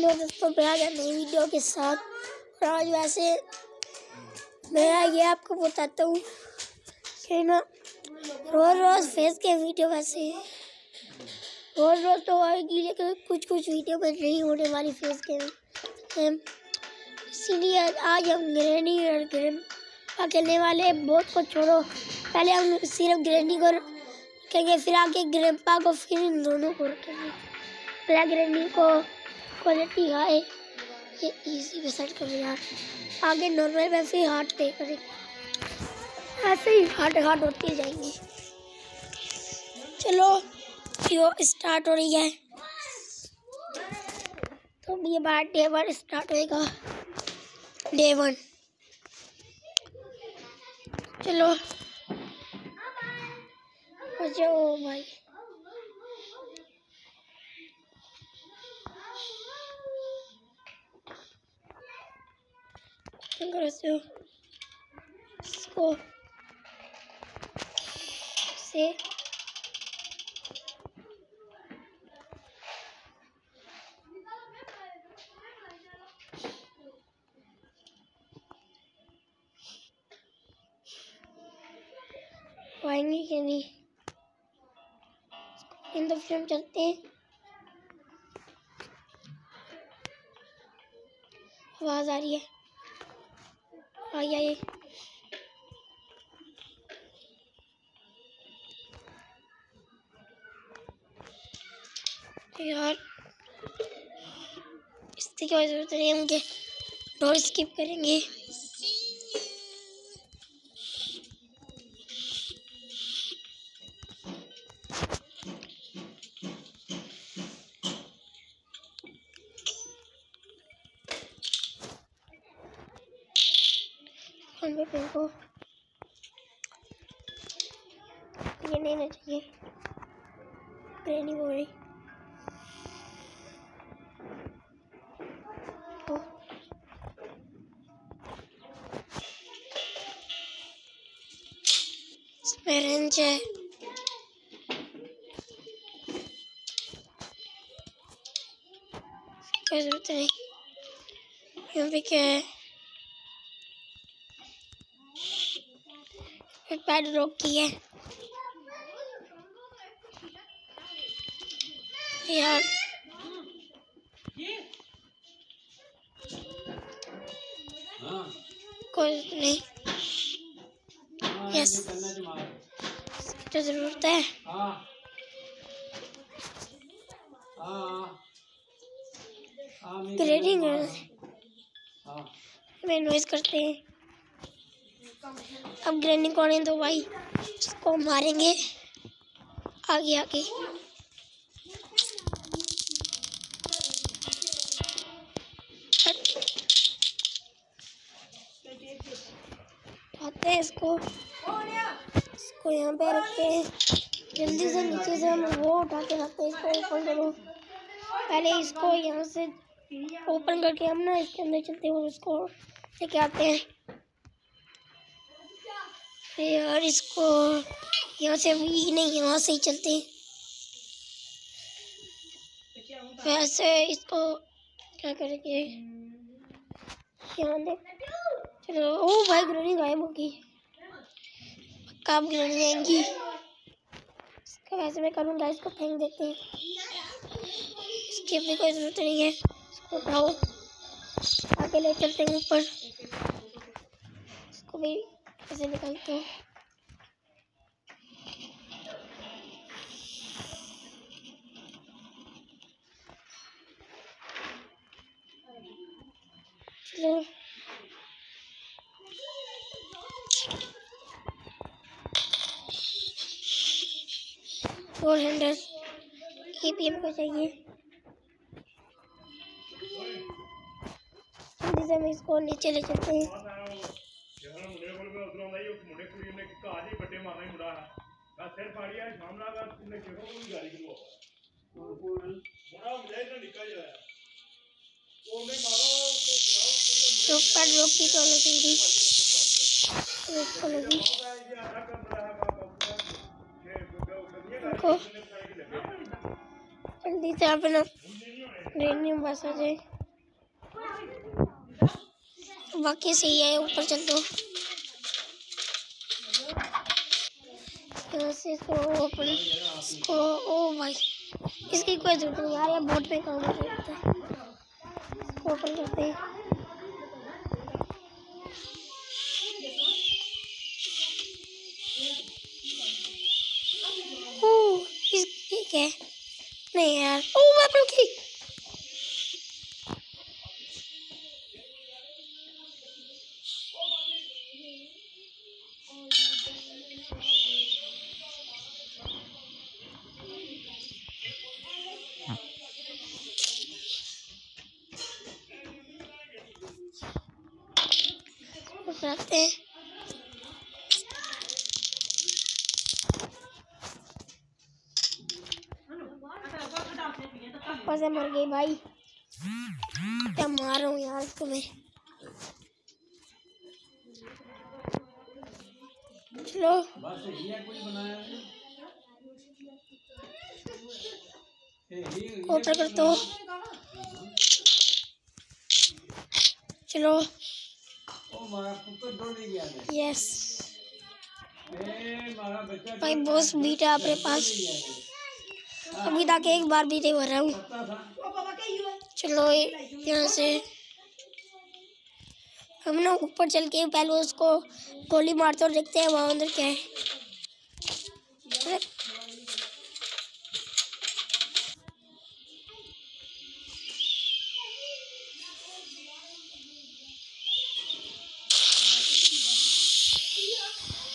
Hello दोस्तों मैं आ गया नई वीडियो के साथ। और आज वैसे मैं ये आपको बताता हूँ कि ना रोज़ रोज़ फेस के वीडियो वैसे रोज़ रोज़ तो आएगी, लेकिन कुछ कुछ वीडियो में नहीं होने वाली फेस के इसीलिए आज हम ग्रैनी और ग्रैंपा खेलने वाले बहुत को छोड़ो। पहले हम सिर्फ़ ग्रैनी को रखेंगे, फिर आगे ग्रैंपा को, फिर इन दोनों को रखेंगे। पहले ग्रैनी को क्वालिटी हाई ये इजी पे कर यार। आगे नॉर्मल वैसे ही हार्ट पे करेंगे ऐसे ही हार्ट हार्ट होती जाएँगी। चलो, यो स्टार्ट हो रही है। तो ये बार डे वन स्टार्ट होएगा। डे वन चलो। जाओ भाई। करो से इसको। से आएँगे कि नहीं? इन दो फ़िल्म चलते हैं। आवाज़ आ रही है। आई आई यार इसकी क्या ज़रूरत है मुझे डोर स्किप करेंगे को ये नहीं चाहिए। ग्रेनी हो तो कोई ज़रूरत नहीं। क्या है? पैड रोकी है। यार। कोई नहीं। यस तो ज़रूरत है। ग्रेडिंग में नॉइज़ करते हैं। अब ग्रैंडिंग कौन है? तो भाई उसको मारेंगे। आगे आगे। आते हैं इसको। इसको यहाँ पे रखते हैं। जल्दी से नीचे से हम वो उठा के रखते हैं इसको ओपन करो। पहले इसको यहाँ से ओपन करके हम ना इसके अंदर चलते हैं और इसको लेके आते हैं। यार इसको यहाँ से भी नहीं, यहाँ से ही चलते वैसे इसको क्या करेंगे? यहाँ चलो। ओ भाई ग्रहणी गायब होगी पक्का ग्रहणी जाएँगी इसका वैसे मैं करूँगा इसको फेंक देते हैं। इसकी भी कोई ज़रूरत नहीं है। इसको उठाओ। आगे ले चलते हैं ऊपर। इसको भी ऐसे निकालते हैं। Four hundred A P M को चाहिए। से हम इसको नीचे ले चलते हैं। ਮੁੰਡੇ ਕੁੜੀ ਨੇ ਘਰ ਹੀ ਵੱਡੇ ਮਾਮਾ ਹੀ ਮੁੰਡਾ ਹੈ ਸਿਰ ਫਾੜਿਆ ਸਾਹਮਣਾ ਦਾ ਉਹਨੇ ਕਿਹੋ ਕੋਈ ਗਾਲੀ ਕਿਲੋ ਬੜਾ ਮੁੰਡਾ ਇਹਦਾ ਨਿੱਕਾ ਜਿਹਾ ਹੈ ਉਹ ਮੈਂ ਮਾਰੋ ਤੇ तो पर रोकी तो लगेगी इसको लगी ਜਾਓ को जल्दी से अपना ग्रेनी बस आ जाए बाकी सही है ऊपर चल दो इसको ओपन इसको ओ भाई। इसकी कोई ज़रूरत नहीं यार ये बोट पे काम कर रहा है। ओपन करते हैं। ओह इस क्या? है नहीं यार। ओ वेपन की ऊपर से मर गई भाई। क्या मार रहा हूँ यार तुम्हें चलो। बस ऊपर कर दो चलो यस भाई बहुत बीट है अपने पास। अभी तक एक बार भी नहीं भरा हूँ। चलो यहाँ से हम ना ऊपर चल के पहले उसको गोली मारते और देखते हैं वहाँ अंदर क्या है।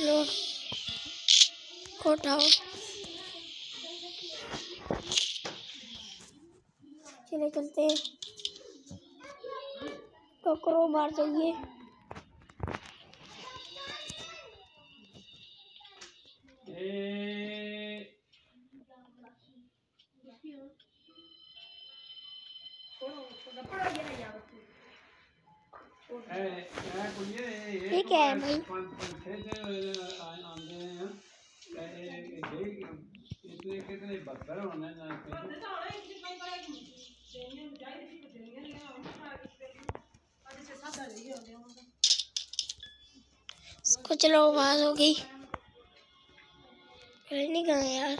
लो को चलते हैं। तो करो बाहर चाहिए क्या है भाई? कितने बदतर होने इसको चलो आवाज़ हो गई नहीं कहा यार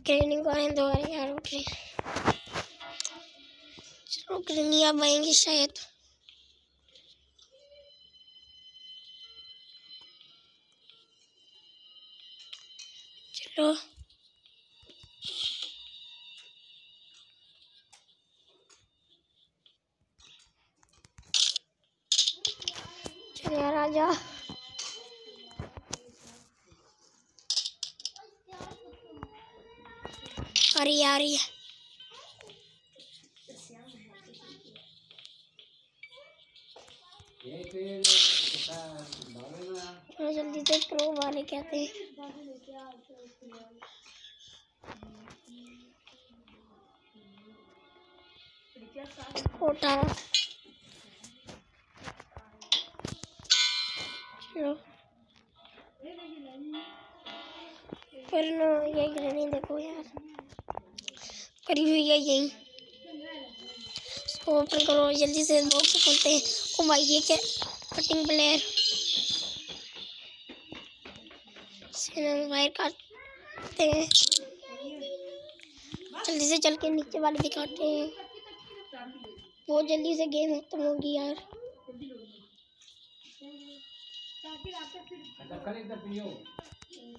ग्रेनिंग को आने दो यार उठ रही चलो ग्रेनी अब आएँगी शायद चलो यार पता बाबे ना चलो जल्दी से क्रो वाले कहते हैं। पर ना ये ग्रेनी देखो यार। करी हुई है, यही। ओपन करो, जल्दी से बॉक्स खोलते हैं। ओ भाई, ये क्या कटिंग प्लेयर वायर काटते हैं। जल्दी से चल के नीचे वाले दिखाते हैं। बहुत जल्दी से गेम खत्म होगी यार।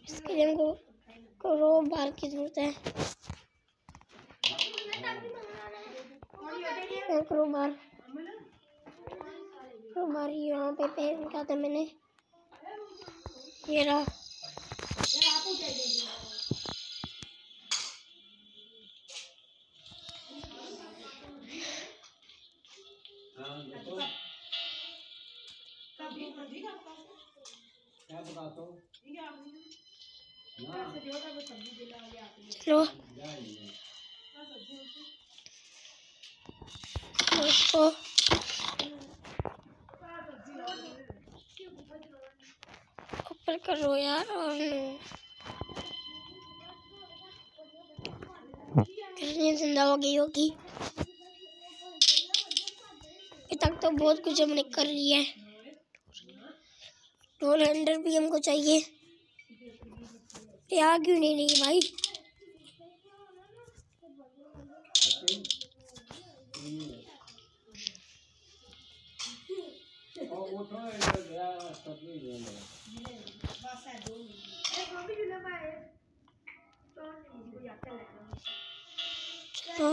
इसके लिए हमको करो बाल की ज़रूरत है हाँ, करो बाल करो बाल यहाँ पे पैर रखा था मैंने। ये रहा। हाँ देखो क्या बता तो ना चलो ऊपर करो यार आइसक्रीम ज़िंदा हो गई होगी। अभी तक तो बहुत कुछ हमने कर लिया है। डोर हैंडल भी हमको चाहिए। यहाँ क्यों नहीं रही भाई? और वो थोड़ा इधर गया सब्ज़ी ले लो चलो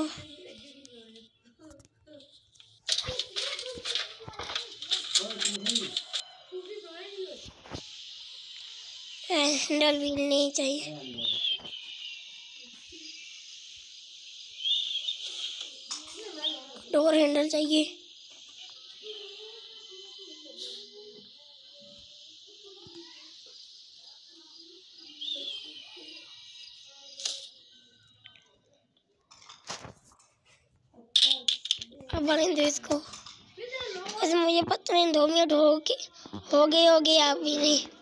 हैंडल भी नहीं चाहिए। डोर हैंडल चाहिए। अब बने दो इसको। वैसे मुझे पता नहीं, दो मिनट हो के हो गए हो गए, आप भी नहीं।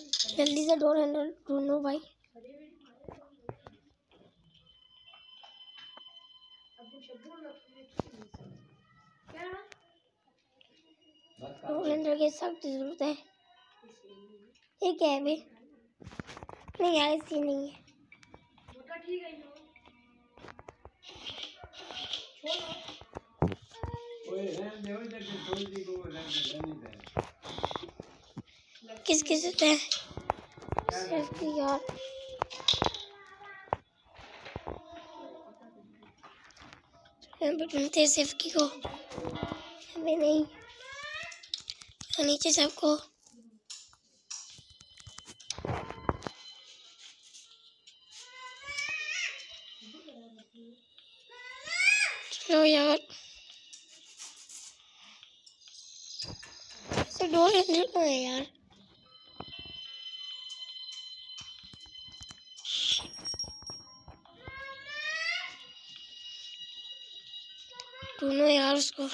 जल्दी से डोर हैंडल ढूंढो भाई। डोर हैंडल की सख्त ज़रूरत है। ये क्या है बे नहीं यार, ऐसी नहीं है। किस किस होता है? सिर्फ़ की यार की। अभी नहीं। नीचे सबको चलो यार। डोर है यार। ढूंढो यार उसको।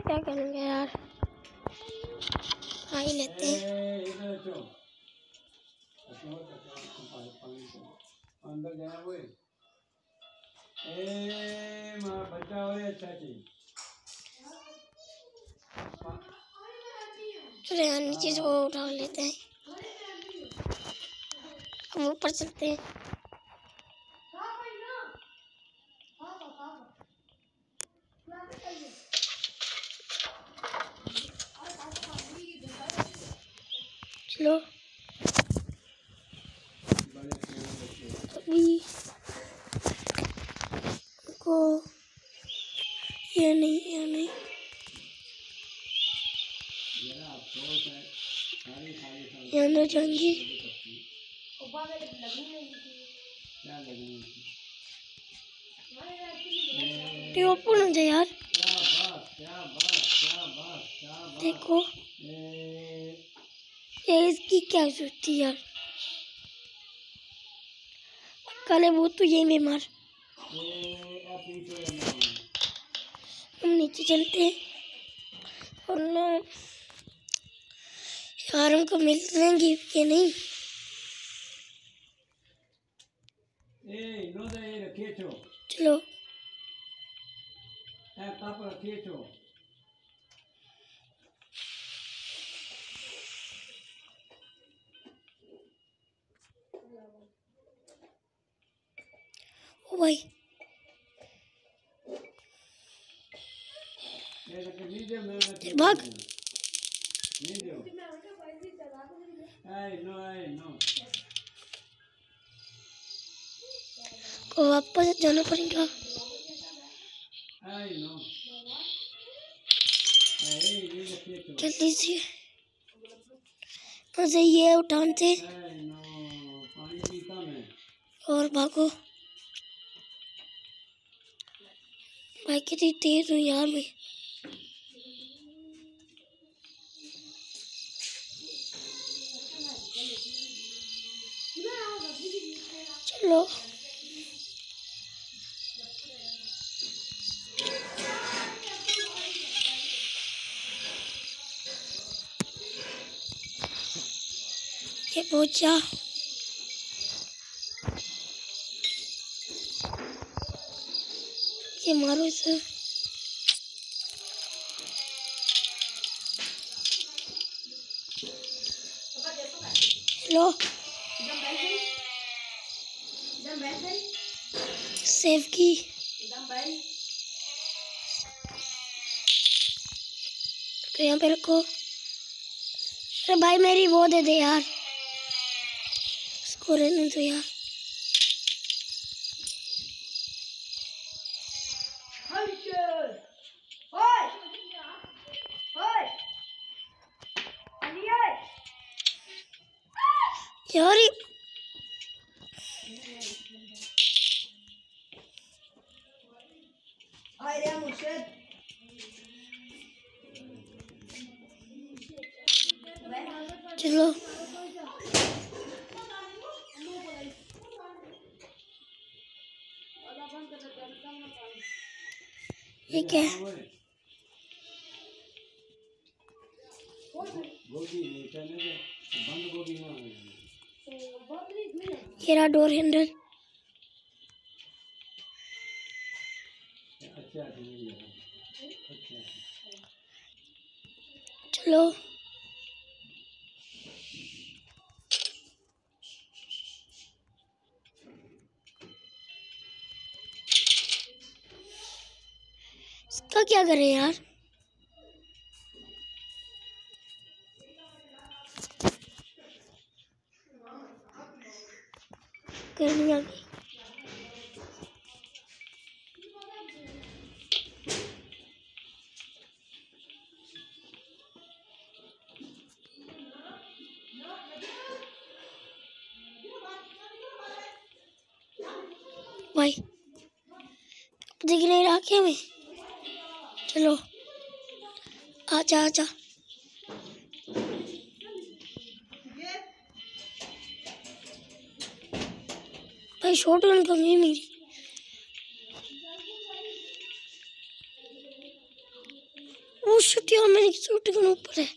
क्या करेंगे यार? लेते अंदर वो ए माँ हो अच्छा की चलो यार नीचे से वो उठा लेते हैं। हम ऊपर चलते हैं। क्या सोचती यार? काले भूत तो यही में मार ए अब पीछे रहना हम नीचे चलते हैं। और ना यार हमको मिल जाएँगे कि नहीं? ए रखिए चलो। ओ भाई भाग। को वापस जाना पड़ेगा। तो जल्दी से। मुझे ये उठाते आई नो पानी पीता मैं। और भागो। भाई कितनी तेज हूँ यार मैं। चलो। ये पहुँचा ये मारो इसे हेलो सेव की। तो यहाँ पे रखो। अरे भाई मेरी वो दे दे यार। इसको रहने दो यार। यार चलो ये क्या है गोभी बंद गोभी ना रहा डोर हैंडल। चलो। इसका क्या करें यार? क्या हमें चलो, आजा आजा। भाई शॉर्ट गन कम है मेरी वो मेरी गन ऊपर है।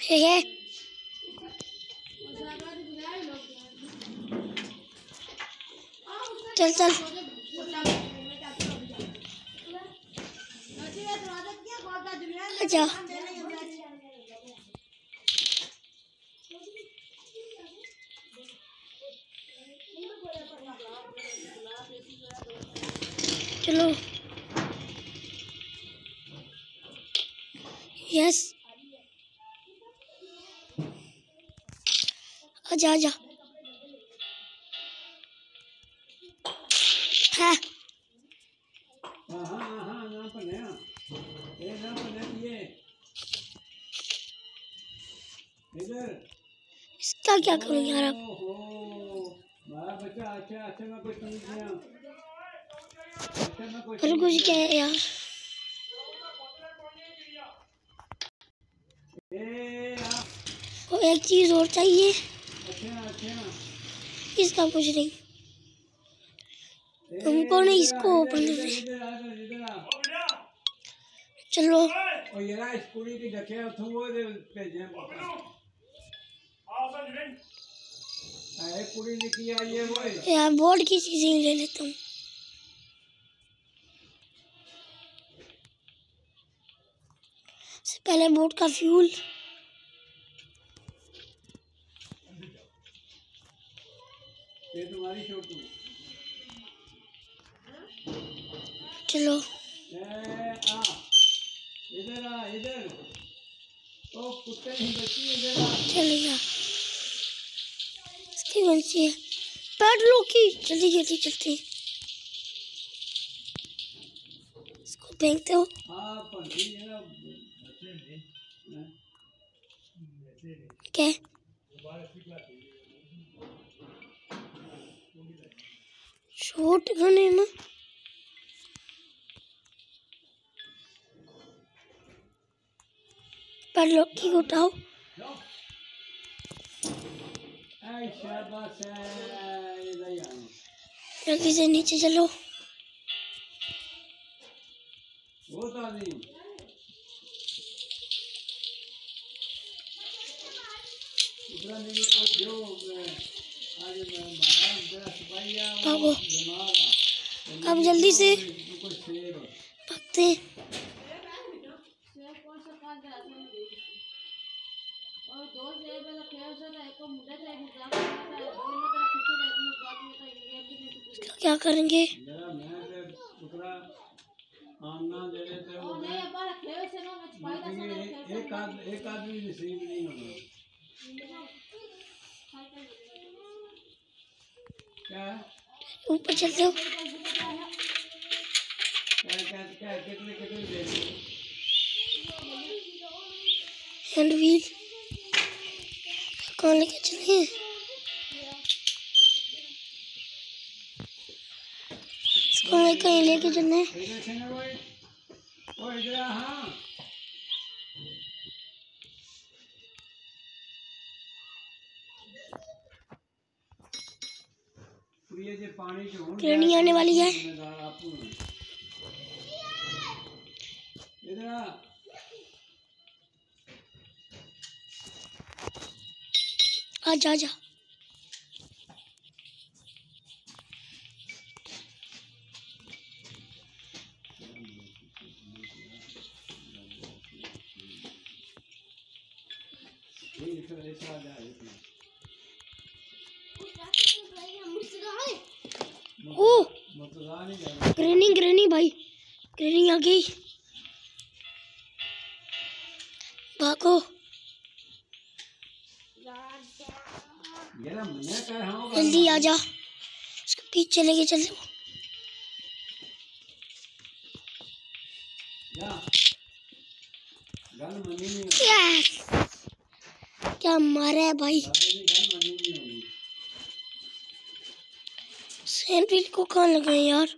है है। चल चल। आजा आजा है हाँ हाँ हाँ। इसका क्या करूँ यार अब? मैं कुछ किया है यार? एक चीज़ और चाहिए। किसका पूछ रही। तुमको नहीं इसको ओपन कर चलो। यार बोर्ड की चीज़ें ले लेता हूँ। पहले बोर्ड का फ्यूल ये तुम्हारी छोटू चलो। इधर आ इधर। कुत्ते इधर आ। इसकी है। पैड लो की। जल्दी जल्दी जल्दी। इसको हो। हाँ। क्या? शॉट गन है ना। पर लॉकी उठाओ। लड़की से नीचे चलो। भागो अब जल्दी से इसका क्या करेंगे? एक आदमी नसीब नहीं होना क्या ऊपर रहे हो? हैंड व्हील कौन लेके चले इसको मैं कहीं लेके चलना है। ट्रेनिंग आने वाली है। आजा आजा गई भागो जल्दी आजा उसके पीछे लेके चलो। जा क्या मारा है भाई? सैंडविच को कहाँ लगा यार?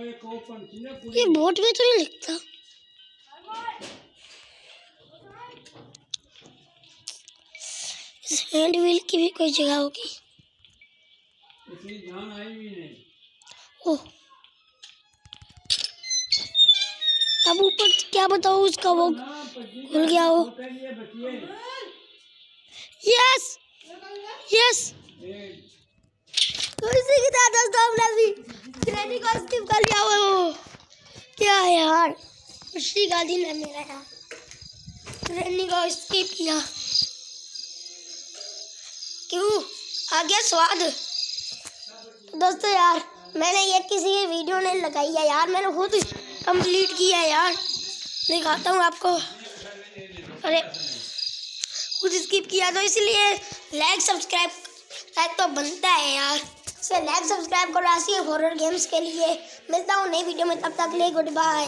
ये बोट में तो नहीं लिखता। इस हैंड व्हील की भी कोई जगह होगी। जान आई भी नहीं ओह। अब ऊपर क्या बताओ उसका वो खुल गया वो। ही यस यस इसी के साथ दोस्तों हमने भी ट्रेनिंग को स्किप कर लिया वो। क्या है यार? खुशी का दिन है मेरा यार। ट्रेनिंग को स्किप किया। क्यों? आ गया स्वाद। दोस्तों यार, मैंने ये किसी की वीडियो नहीं लगाई है यार। मैंने खुद कंप्लीट किया है यार। दिखाता हूँ आपको। अरे, खुद स्किप किया तो इसलिए लाइक सब्सक्राइब लाइक तो बनता है यार। इसे लाइक सब्सक्राइब करो। ऐसी हॉरर गेम्स के लिए मिलता हूँ नई वीडियो में। तब तक ले गुड बाय